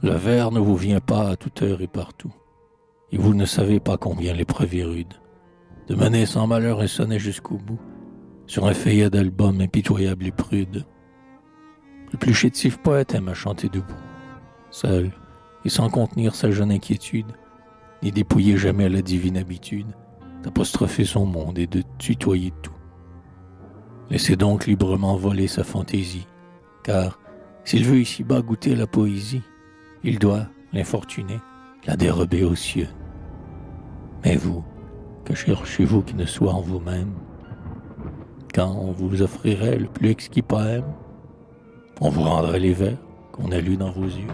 Le vers ne vous vient pas à toute heure et partout, et vous ne savez pas combien l'épreuve est rude. De mener sans malheur et sonner jusqu'au bout, sur un feuillet d'album impitoyable et prude. Le plus chétif poète aime à chanter debout, seul, et sans contenir sa jeune inquiétude, ni dépouiller jamais la divine habitude d'apostropher son monde et de tutoyer tout. Laissez donc librement voler sa fantaisie, car s'il veut ici-bas goûter la poésie, il doit, l'infortuné, la dérober aux cieux. Mais vous, que cherchez-vous qui ne soit en vous-même? Quand on vous offrirait le plus exquis poème, on vous rendrait les vers qu'on a lus dans vos yeux.